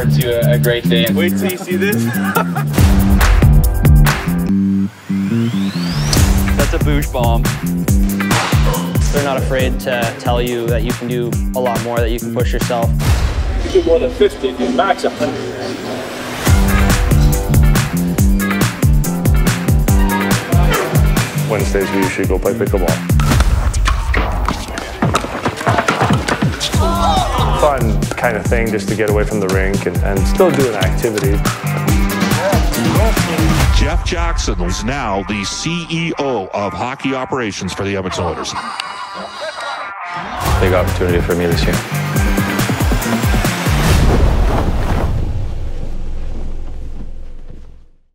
forward to a, a great day. Wait till you see this. That's a boosh bomb. They're not afraid to tell you that you can do a lot more, that you can push yourself. You do more than 50, you max 100. Wednesdays we usually go play pickleball. Kind of thing just to get away from the rink and, and still do an activity. Jeff Jackson is now the CEO of hockey operations for the Edmonton Oilers. Big opportunity for me this year.